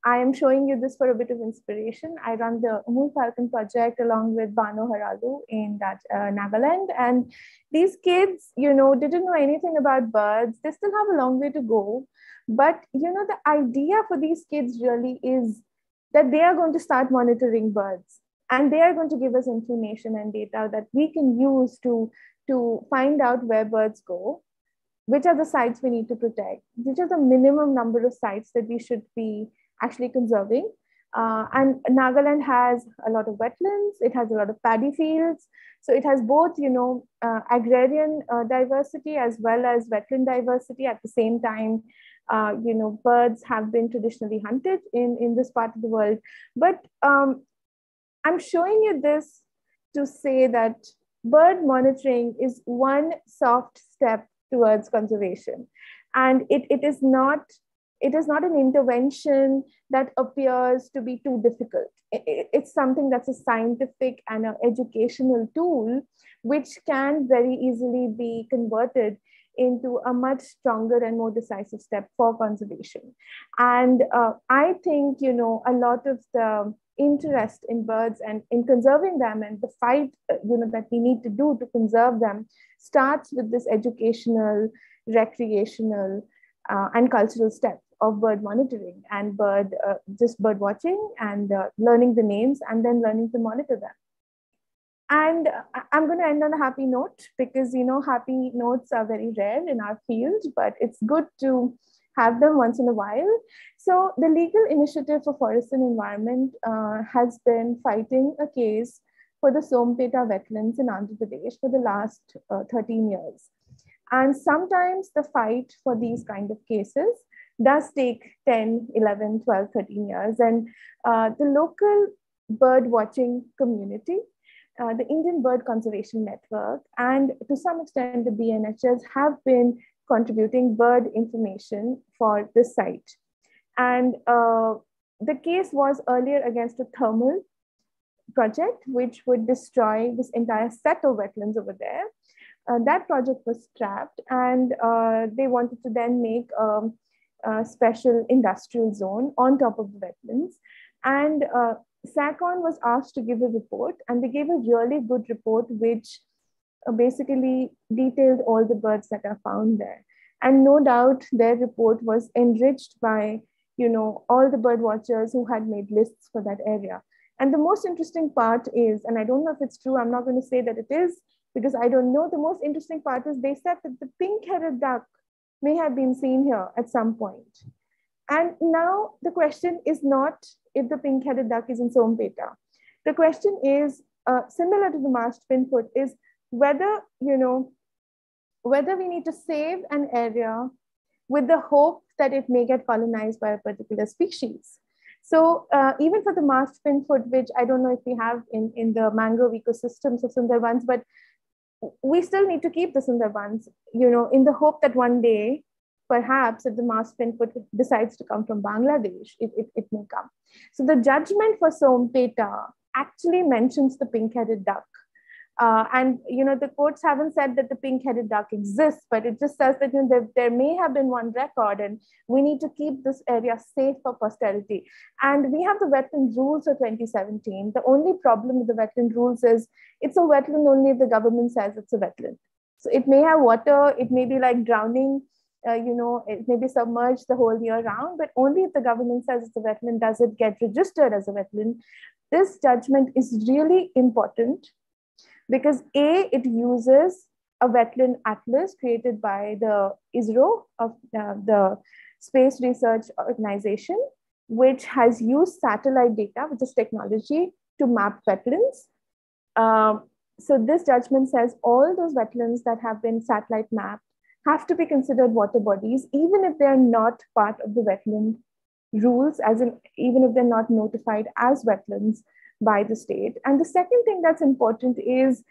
I am showing you this for a bit of inspiration. I run the Amur Falcon project along with Bano Haralu in that uh, Nagaland. And these kids, you know, didn't know anything about birds. They still have a long way to go. But, you know, the idea for these kids really is that they are going to start monitoring birds and they are going to give us information and data that we can use to, to find out where birds go which are the sites we need to protect which are the minimum number of sites that we should be actually conserving. Uh, and Nagaland has a lot of wetlands, it has a lot of paddy fields. So it has both, you know, uh, agrarian uh, diversity as well as wetland diversity at the same time. Uh, you know, birds have been traditionally hunted in, in this part of the world. But um, I'm showing you this to say that bird monitoring is one soft step towards conservation. And it, it is not it is not an intervention that appears to be too difficult. It's something that's a scientific and an educational tool, which can very easily be converted into a much stronger and more decisive step for conservation. And uh, I think, you know, a lot of the interest in birds and in conserving them and the fight, uh, you know, that we need to do to conserve them starts with this educational, recreational, uh, and cultural step of bird monitoring and bird uh, just bird watching and uh, learning the names and then learning to monitor them and i'm going to end on a happy note because you know happy notes are very rare in our field but it's good to have them once in a while. So the Legal Initiative for Forest and Environment uh, has been fighting a case for the Sompeta wetlands in Andhra Pradesh for the last uh, 13 years. And sometimes the fight for these kind of cases does take 10, 11, 12, 13 years. And uh, the local bird watching community, uh, the Indian Bird Conservation Network, and to some extent the BNHS have been contributing bird information for this site. And uh, the case was earlier against a thermal project, which would destroy this entire set of wetlands over there. Uh, that project was scrapped, and uh, they wanted to then make um, a special industrial zone on top of the wetlands. And uh, SACON was asked to give a report, and they gave a really good report, which uh, basically detailed all the birds that are found there. And no doubt their report was enriched by, you know, all the bird watchers who had made lists for that area. And the most interesting part is, and I don't know if it's true, I'm not going to say that it is because I don't know. The most interesting part is they said that the pink headed duck may have been seen here at some point. And now the question is not if the pink headed duck is in Sompeta. The question is uh, similar to the masked finfoot is whether, you know, whether we need to save an area with the hope that it may get colonized by a particular species. So uh, even for the masked finfoot, which I don't know if we have in, in the mangrove ecosystems of Sundarbans, but we still need to keep the Sundarbans, you know, in the hope that one day, perhaps if the mask finfoot decides to come from Bangladesh, it, it, it may come. So the judgment for Sompeta actually mentions the pink-headed duck uh, and you know the courts haven't said that the pink-headed duck exists, but it just says that you know, there, there may have been one record, and we need to keep this area safe for posterity. And we have the wetland rules of 2017. The only problem with the wetland rules is it's a wetland only if the government says it's a wetland. So it may have water, it may be like drowning, uh, you know, it may be submerged the whole year round, but only if the government says it's a wetland does it get registered as a wetland. This judgment is really important because A, it uses a wetland atlas created by the ISRO of uh, the Space Research Organization, which has used satellite data, which is technology, to map wetlands. Um, so this judgment says all those wetlands that have been satellite mapped have to be considered water bodies, even if they're not part of the wetland rules, as in even if they're not notified as wetlands by the state. And the second thing that's important is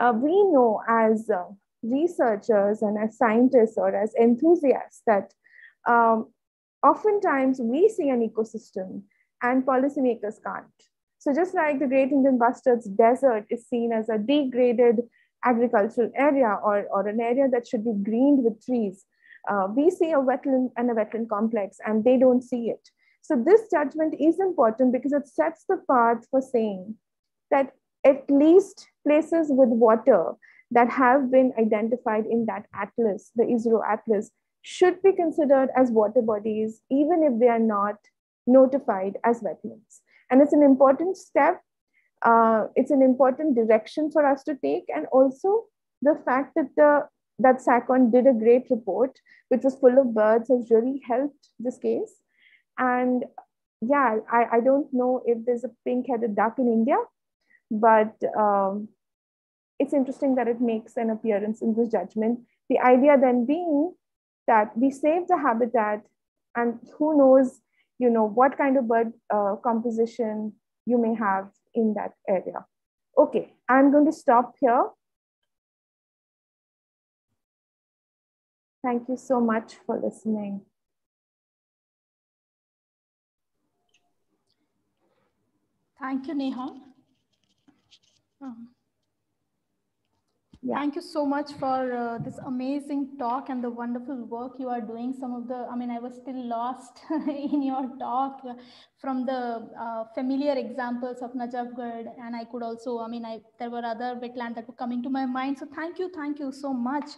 uh, we know as uh, researchers and as scientists or as enthusiasts that um, oftentimes we see an ecosystem and policymakers can't. So just like the Great Indian Bustard's desert is seen as a degraded agricultural area or, or an area that should be greened with trees, uh, we see a wetland and a wetland complex and they don't see it. So this judgment is important because it sets the path for saying that at least places with water that have been identified in that atlas, the ISRO atlas, should be considered as water bodies, even if they are not notified as wetlands. And it's an important step. Uh, it's an important direction for us to take. And also the fact that the that SACON did a great report, which was full of birds, has really helped this case. And yeah, I, I don't know if there's a pink-headed duck in India, but um, it's interesting that it makes an appearance in this judgment. The idea then being that we save the habitat and who knows, you know, what kind of bird uh, composition you may have in that area. Okay, I'm going to stop here. Thank you so much for listening. Thank you, Neha. Um, yeah. Thank you so much for uh, this amazing talk and the wonderful work you are doing. Some of the, I mean, I was still lost in your talk from the uh, familiar examples of Najafgarh. And I could also, I mean, I, there were other wetlands that were coming to my mind. So thank you, thank you so much.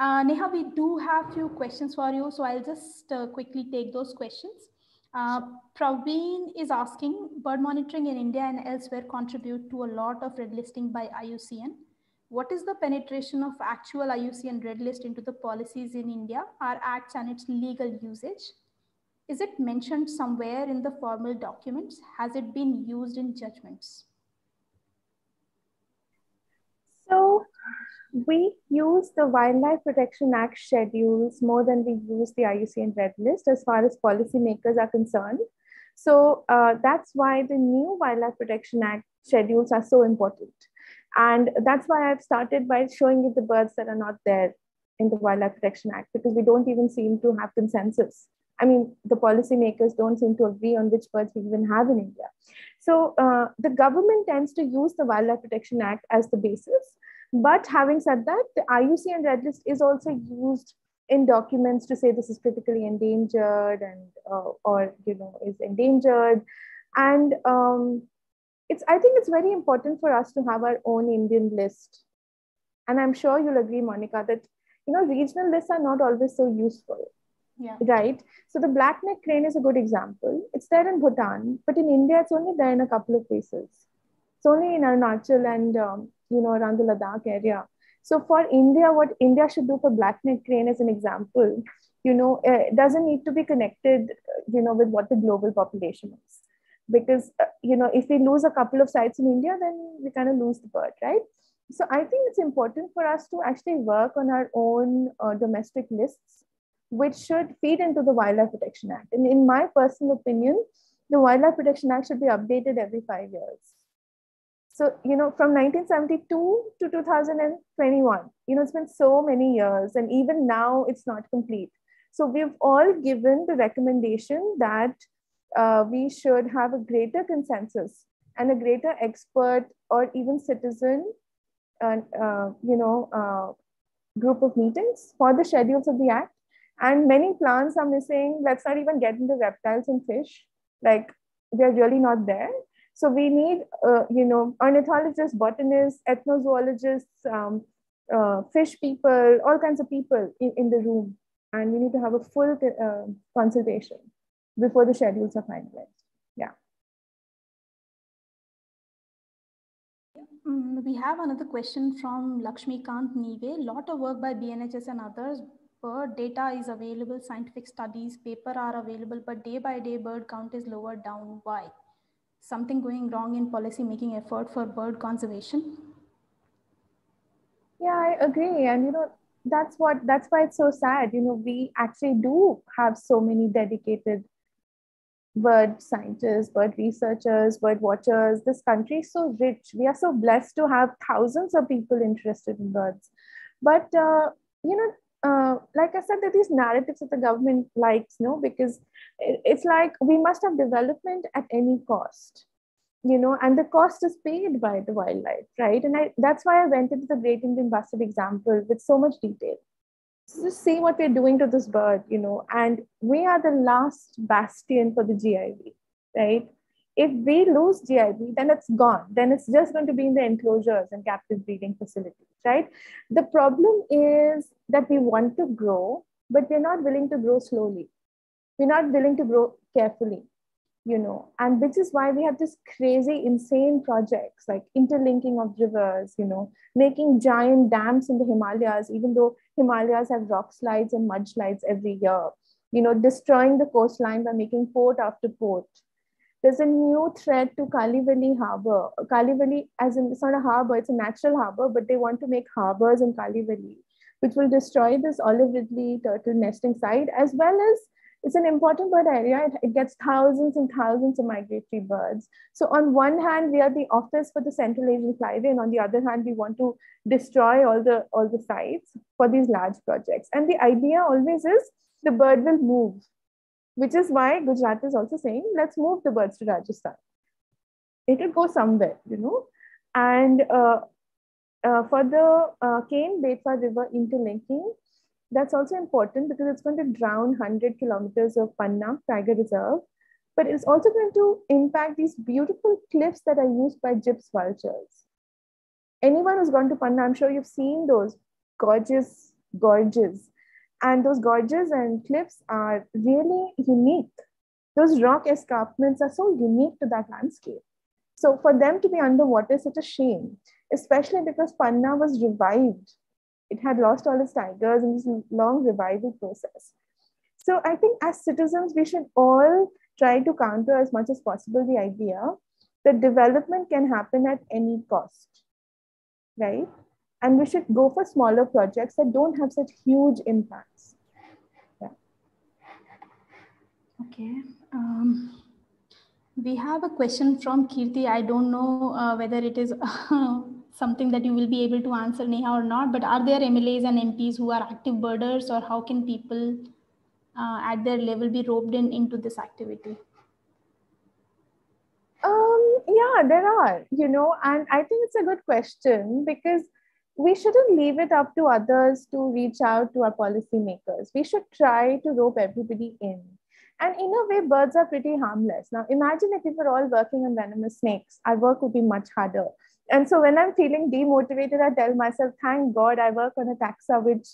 Uh, Neha, we do have few questions for you. So I'll just uh, quickly take those questions. Uh, Praveen is asking, bird monitoring in India and elsewhere contribute to a lot of red listing by IUCN. what is the penetration of actual IUCN red list into the policies in India, our acts and its legal usage? Is it mentioned somewhere in the formal documents? Has it been used in judgments? So we use the Wildlife Protection Act schedules more than we use the IUCN Red List as far as policymakers are concerned. So uh, that's why the new Wildlife Protection Act schedules are so important. And that's why I've started by showing you the birds that are not there in the Wildlife Protection Act because we don't even seem to have consensus. I mean, the policymakers don't seem to agree on which birds we even have in India. So uh, the government tends to use the Wildlife Protection Act as the basis but having said that, the IUCN Red List is also used in documents to say this is critically endangered and uh, or you know is endangered, and um, it's I think it's very important for us to have our own Indian list, and I'm sure you'll agree, Monica, that you know regional lists are not always so useful. Yeah. Right. So the black neck crane is a good example. It's there in Bhutan, but in India, it's only there in a couple of places. It's only in Arunachal and um, you know, around the Ladakh area. So for India, what India should do for black neck crane as an example, you know, it doesn't need to be connected, you know, with what the global population is. Because, uh, you know, if we lose a couple of sites in India, then we kind of lose the bird, right? So I think it's important for us to actually work on our own uh, domestic lists, which should feed into the Wildlife Protection Act. And in my personal opinion, the Wildlife Protection Act should be updated every five years so, you know, from 1972 to 2021, you know, it's been so many years, and even now it's not complete. So, we've all given the recommendation that uh, we should have a greater consensus and a greater expert or even citizen, uh, uh, you know, uh, group of meetings for the schedules of the act. And many plants are missing. Let's not even get into reptiles and fish. Like, they're really not there so we need, uh, you know, ornithologists, botanists, ethnozoologists, um, uh, fish people, all kinds of people in, in the room. And we need to have a full uh, consultation before the schedules are finalized. Yeah. Mm, we have another question from Lakshmi Kant Nive. Lot of work by BNHS and others. Bird data is available, scientific studies, paper are available, but day by day bird count is lower down. Why? Something going wrong in policy making effort for bird conservation? Yeah, I agree. And you know, that's what that's why it's so sad. You know, we actually do have so many dedicated bird scientists, bird researchers, bird watchers. This country is so rich. We are so blessed to have thousands of people interested in birds. But uh, you know, uh, like I said, that these narratives that the government likes, no, because it's like we must have development at any cost, you know, and the cost is paid by the wildlife, right? And I, that's why I went into the Great Indian Bustard example with so much detail. Just see what we're doing to this bird, you know, and we are the last bastion for the GIB, right? If we lose GIB, then it's gone. Then it's just going to be in the enclosures and captive breeding facilities, right? The problem is that we want to grow, but we're not willing to grow slowly. We're not willing to grow carefully, you know, and which is why we have this crazy, insane projects like interlinking of rivers, you know, making giant dams in the Himalayas, even though Himalayas have rock slides and mud slides every year, you know, destroying the coastline by making port after port there's a new threat to Kaliveli Harbor. Kaliveli, as in, it's not a harbor, it's a natural harbor, but they want to make harbors in Kaliveli, which will destroy this olive ridley turtle nesting site, as well as it's an important bird area. It, it, gets thousands and thousands of migratory birds. So on one hand, we are the office for the Central Asian Flyway, and on the other hand, we want to destroy all the all the sites for these large projects. And the idea always is the bird will move which is why Gujarat is also saying, let's move the birds to Rajasthan. It will go somewhere, you know. And uh, uh, for the uh, Ken Betwa River interlinking, that's also important because it's going to drown 100 kilometers of Panna Tiger Reserve, but it's also going to impact these beautiful cliffs that are used by gyps vultures. Anyone who's gone to Panna, I'm sure you've seen those gorgeous gorges and those gorges and cliffs are really unique. Those rock escarpments are so unique to that landscape. So for them to be underwater is such a shame. Especially because Panna was revived. It had lost all its tigers in this long revival process. So I think as citizens, we should all try to counter as much as possible the idea that development can happen at any cost, right? And we should go for smaller projects that don't have such huge impacts. Yeah. Okay. Um, we have a question from Kirti. I don't know uh, whether it is something that you will be able to answer, Neha, or not, but are there MLAs and MPs who are active birders, or how can people uh, at their level be roped in into this activity? Um, yeah, there are, you know, and I think it's a good question because we shouldn't leave it up to others to reach out to our policymakers. We should try to rope everybody in. And in a way, birds are pretty harmless. Now, imagine if we were all working on venomous snakes, our work would be much harder. And so when I'm feeling demotivated, I tell myself, thank God I work on a taxa, which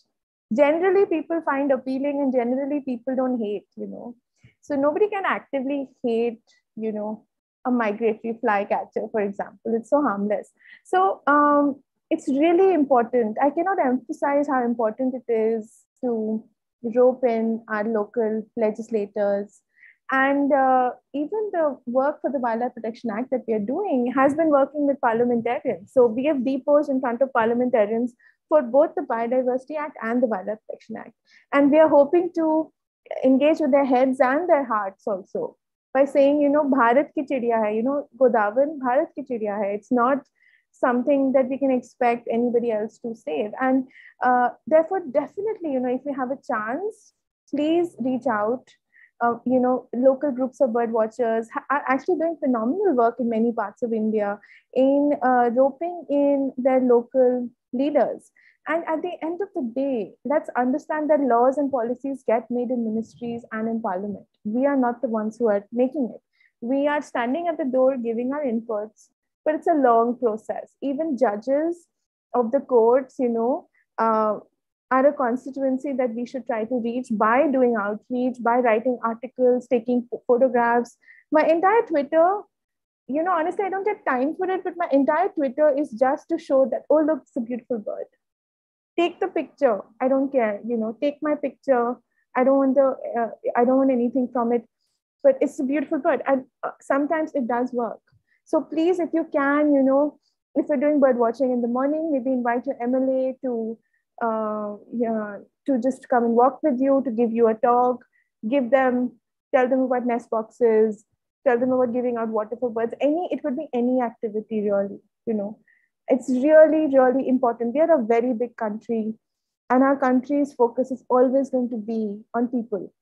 generally people find appealing and generally people don't hate, you know. So nobody can actively hate, you know, a migratory flycatcher, for example. It's so harmless. So um, it's really important. I cannot emphasize how important it is to rope in our local legislators. And uh, even the work for the Wildlife Protection Act that we are doing has been working with parliamentarians. So we have deposed in front of parliamentarians for both the Biodiversity Act and the Wildlife Protection Act. And we are hoping to engage with their heads and their hearts also by saying, you know, Bharat ki chidiya hai, you know, Godavan, Bharat ki chidiya hai. It's not something that we can expect anybody else to save. And uh, therefore, definitely, you know, if we have a chance, please reach out. Uh, you know, local groups of bird watchers are actually doing phenomenal work in many parts of India in uh, roping in their local leaders. And at the end of the day, let's understand that laws and policies get made in ministries and in parliament. We are not the ones who are making it. We are standing at the door giving our inputs, but it's a long process. Even judges of the courts, you know, uh, are a constituency that we should try to reach by doing outreach, by writing articles, taking photographs. My entire Twitter you know, honestly, I don't get time for it, but my entire Twitter is just to show that, oh, look, it's a beautiful bird. Take the picture. I don't care. You know, take my picture. I don't want the, uh, I don't want anything from it, but it's a beautiful bird. And uh, sometimes it does work. So please, if you can, you know, if you're doing bird watching in the morning, maybe invite your MLA to, uh, yeah, to just come and walk with you, to give you a talk, give them, tell them about nest boxes, tell them about giving out water for birds any it could be any activity really you know. It's really really important. We are a very big country and our country's focus is always going to be on people.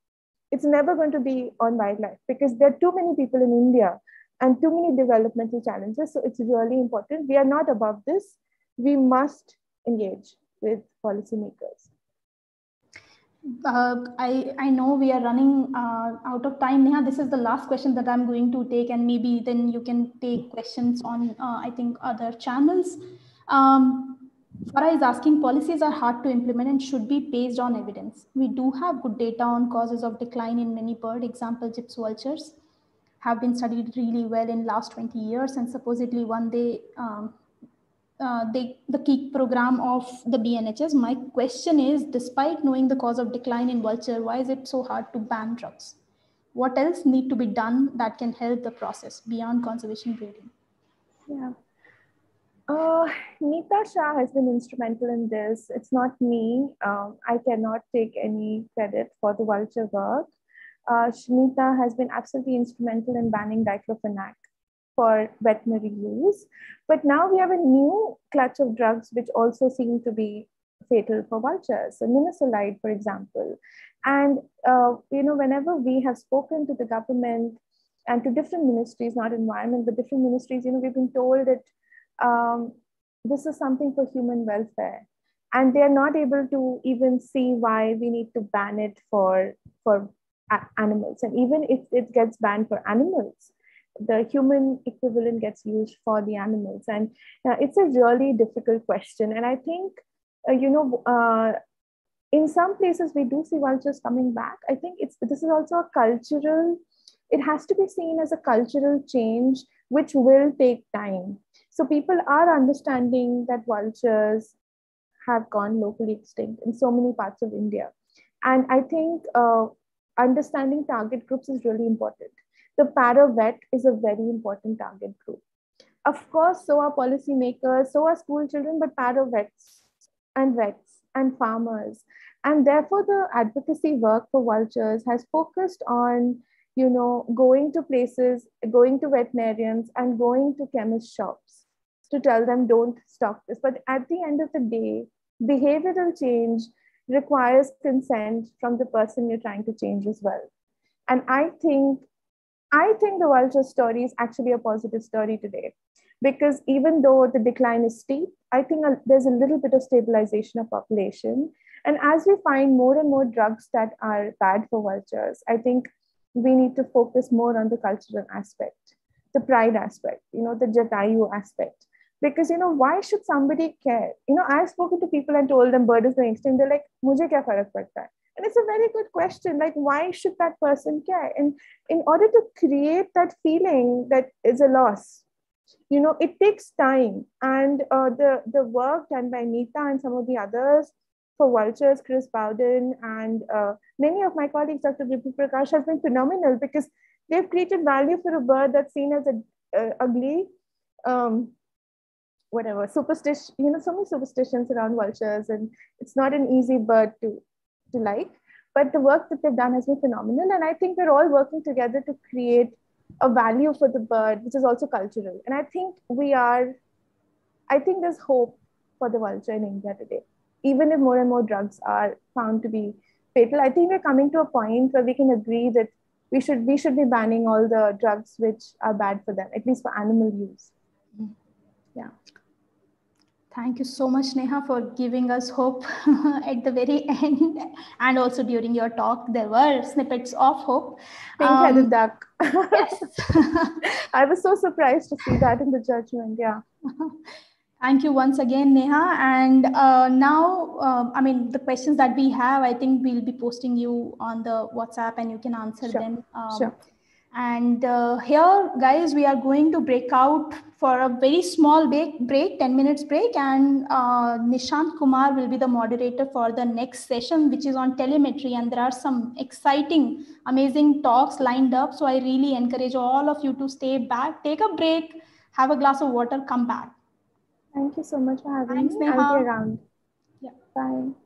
It's never going to be on wildlife because there are too many people in india and too many developmental challenges. So it's really important. We are not above this. We must engage with policymakers uh, I, I know we are running uh, out of time. Neha, this is the last question that I'm going to take, and maybe then you can take questions on, uh, I think, other channels. Um, Farah is asking, policies are hard to implement and should be based on evidence. We do have good data on causes of decline in many bird, example, gyps vultures, have been studied really well in last 20 years, and supposedly one day um, uh, they, the key program of the BNHS. My question is, despite knowing the cause of decline in vulture, why is it so hard to ban drugs? What else need to be done that can help the process beyond conservation breeding? Yeah. Uh, Nita Shah has been instrumental in this. It's not me. Um, I cannot take any credit for the vulture work. Uh, has been absolutely instrumental in banning diclofenac for veterinary use. But now we have a new clutch of drugs which also seem to be fatal for vultures. So nimesulide, for example. And uh, you know, whenever we have spoken to the government and to different ministries, not environment, but different ministries, you know, we've been told that um, this is something for human welfare. And they are not able to even see why we need to ban it for, for animals. And even if it gets banned for animals, the human equivalent gets used for the animals and uh, it's a really difficult question and i think uh, you know uh, in some places we do see vultures coming back i think it's this is also a cultural it has to be seen as a cultural change which will take time So people are understanding that vultures have gone locally extinct in so many parts of India. And I think uh, understanding target groups is really important. The para vet is a very important target group. Of course, so are policymakers, so are school children, but para vets and vets and farmers. And therefore, the advocacy work for vultures has focused on, you know, going to places, going to veterinarians, and going to chemist shops to tell them don't stock this. But at the end of the day, behavioral change requires consent from the person you're trying to change as well. And I think I think the vulture story is actually a positive story today because even though the decline is steep, I think there's a little bit of stabilization of population. And as we find more and more drugs that are bad for vultures, I think we need to focus more on the cultural aspect, the pride aspect, you know, the Jatayu aspect. Because, you know, why should somebody care? You know, I've spoken to people and told them bird is going extinct. They're like, mujhe kya farak padta hai? And it's a very good question. Like, why should that person care? And in order to create that feeling that is a loss, you know, it takes time. And uh, the, the work done by Nita and some of the others for Vultures, Chris Bowden, and uh, many of my colleagues, Dr. Vibhu Prakash, has been phenomenal because they've created value for a bird that's seen as a, uh, ugly, um, whatever, superstition, you know, so many superstitions around vultures, and it's not an easy bird to, to like. But the work that they've done has been phenomenal. And I think we're all working together to create a value for the bird, which is also cultural. And I think we are, I think there's hope for the vulture in India today. Even if more and more drugs are found to be fatal, I think we're coming to a point where we can agree that we should we should be banning all the drugs which are bad for them, at least for animal use. Mm-hmm. Yeah. Thank you so much, Neha, for giving us hope at the very end and also during your talk. There were snippets of hope. Pink headed um, duck. yes. I was so surprised to see that in the judgment. Yeah. Thank you once again, Neha. And uh, now, uh, I mean, the questions that we have, I think we'll be posting you on the WhatsApp and you can answer sure. them. Um, sure and uh, here, guys, we are going to break out for a very small break, break 10 minutes break. And uh, Nishant Kumar will be the moderator for the next session, which is on telemetry. And there are some exciting, amazing talks lined up. So I really encourage all of you to stay back, take a break, have a glass of water, come back. Thank you so much for having Thanks, me. Neha. I'll be around. Yeah. Bye.